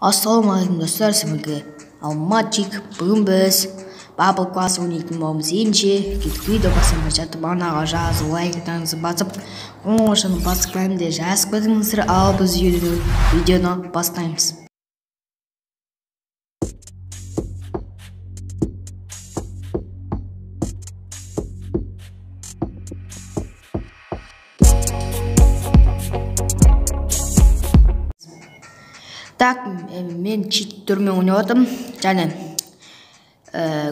ассалаумағалейкум достар с вами алматчик бүгін біз бабл класс ойнайтын боламыз ендеше кеттік видео бастамай жатып бағанағы жазып лайктарыңызды басып қоңыраушаны басып де жазып кетіңіздер ал біз видеоны бастаймыз. Так мен читтермен ойнап жатырмын және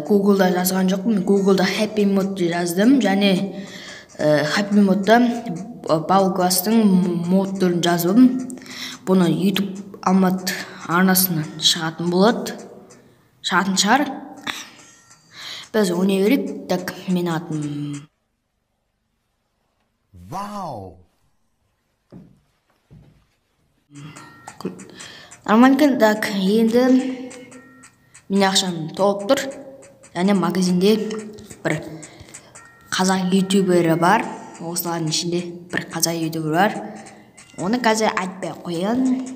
гуглда жазған жоқпын гуглда хэппи модты жаздым. Және хэппи модта бал класстың модтарын жаздым бұны ютуб алматы арнасынан шығатын болады шығатын шығар. Біз ойнай берейік. Так менің атым вау! Нормально так енді менің ақшам толып тұр. Және магазинде бір қазақ ютубері бар. Осылардың ішінде бір қазақ ютубер бар. Оны қазір айтпай ақ қояйын.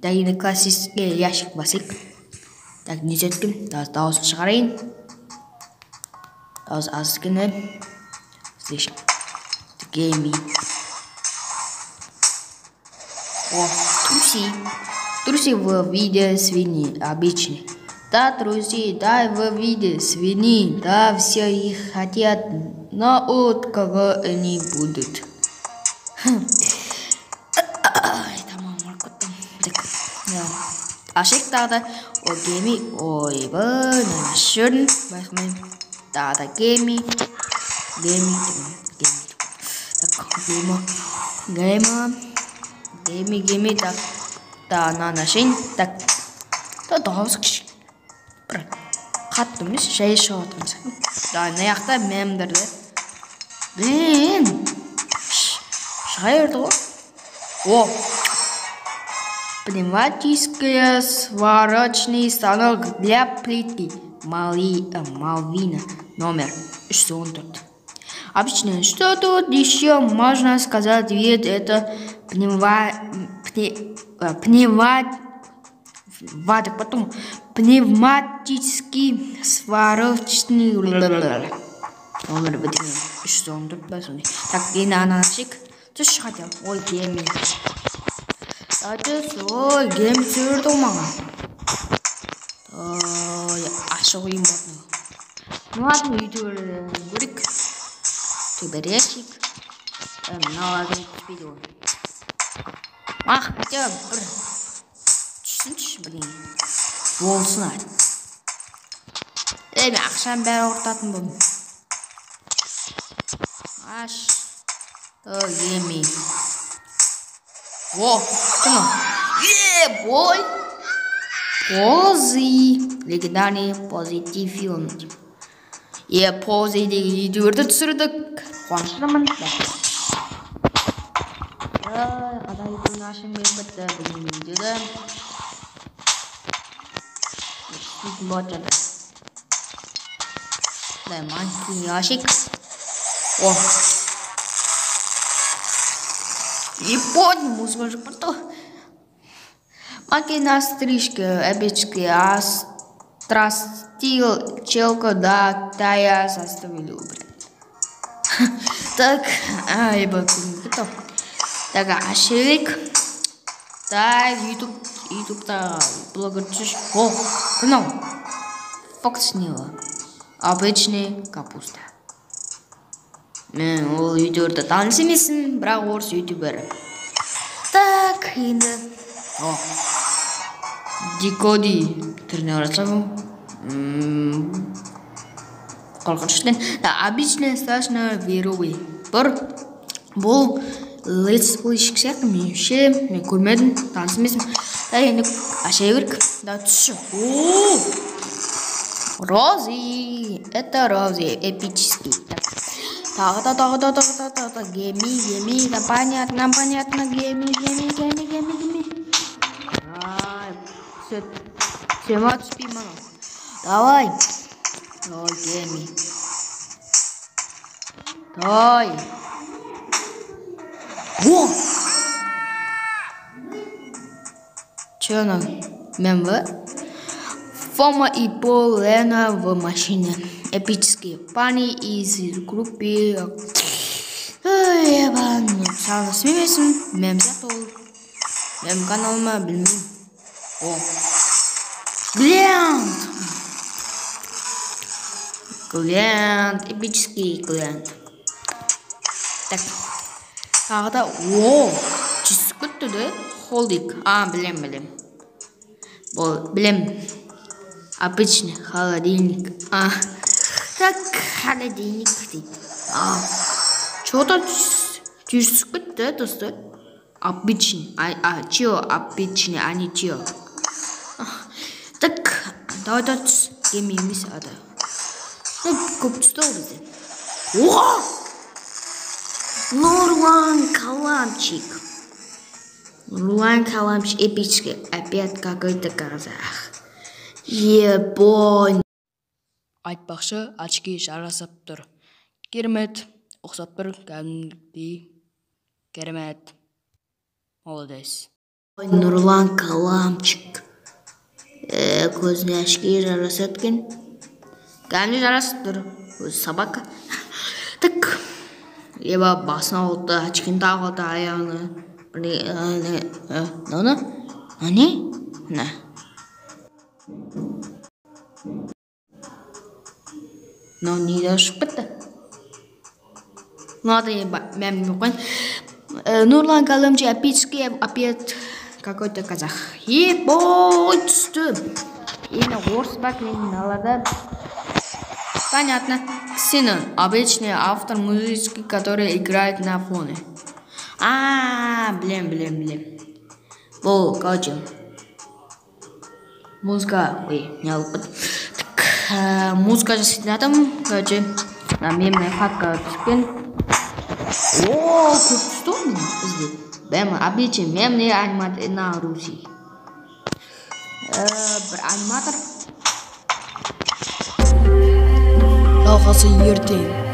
Так енді классический ящик басайық. Так не сөйттім? Дауысын шығарайын. Дауыс аз кішкене гейми о труси Трусы в виде свиньи обычные. Да, трусы, да, в виде свиньи, да, все их хотят, но от кого они будут? ашигтаада о геми ойбы намашшүн байхмай таада геми геми геми так гемо гемо геми геми так. gemi gemi gemi tak та нанашин так та дауыс бір қатты емес жай шығып жатқан сияқты да мына жақта мемдерді блин шыға берді ғой о пневматический сварочный станок для плитки Мали, э, Малвина номер 614 Обычно, что тут еще можно сказать, ведь это пневма... пне пневма... Вата, потом пневматический сварочный... Номер бітімен. Үш зон тұрт ба сондай. Так, енді анашик. Түш хотел. Ой, геймин. Атыс, ой, гейм түсірді маған. Ой, ашық ойын батын. Ну ладно, ютубер көрейік. Төберешік. Ах хотя бір түсінші блин болсын ай ей мен ақшаның бәрі құртатын болдым аш еми о кім е бой пози легендарный позитив е пози деген видеоларды түсірдік қуаныштымын arkadaşlar. Aday International Mehmet'te bugün videoda. Biz Bota'da. Ve maç dünya şık. Oh. Япония, музыка же порту. Маки на стрижке, эпички, а челка, да, та я заставили убрать. Так, а, ебать, не готов. Так, ашевик. Так, YouTube, YouTube'da блогер düşüş. О, канал. Фокснила. Обычный капуста. Мен ол видеода таныс емеспін, бірақ орыс ютубері. Так, енді. О. Дикоди түріне қарасам. Қорқыныштен. Да, обычный страшно веровый. Бір бұл Let's play сияқты меніңше мен көрмедім таныс емеспін да енді ашай берейік да түсші рози это рози эпический тағы да тағы да тағы да тағы да геми геми да понятно понятно геми геми геми геми геми ай сема түспеймін анау давай давай геми давай Во! Че она? мен в Фома и Пол Лена в машине. Эпические парни из группы Ой, ебан, сразу смеемся, мен сияқты ол. Менің каналыма білмеймін. О. Глент! Глент, эпический глент. Так. Тағы да, о, жүз күтті де, холдик. А, білем, білем. Бұл, білем. Обычный холодильник. А, так, холодильник дейді. А, что-то жүз күтті, достар. Обычный, а, а, чё, обычный, а не чё. Так, давай да түс. Кем емес ада. Көп түсті ғой бізде. Оға! Нурлан Каламчик. Нурлан Каламчик эпический. Опять какой-то казах. Ебонь. Айтпақшы, очки жарасып тұр. Керемет, ұқсап тұр, кәдімгідей. Керемет. Молодец. Ой, Нурлан Каламчик. Э, көзіне очки жарасады екен. Кәдімгідей жарасып тұр. Өзі собака. Так. Еба басына алды, очкini тағып алды, аяғына. Наны? Нане? На. Но не шығып кетті. Ладно, мен білмей қояйын. Нурлан Калымчи опически опять какой-то казах. Ебой, түсті. Енді орыс ба криминалада. Понятно. Ксенон. Обычный автор музыки, который играет на фоне. А, блин, блин, блин. Бұл, короче. Музыка, ой, не алып Так, музыка жасайтын адам, короче. Мемная хатқа түскен. О, көп түсті ғой бізде. Бәм, обычный мемный аниматор на Руси. Бір аниматор. أو غصيرتين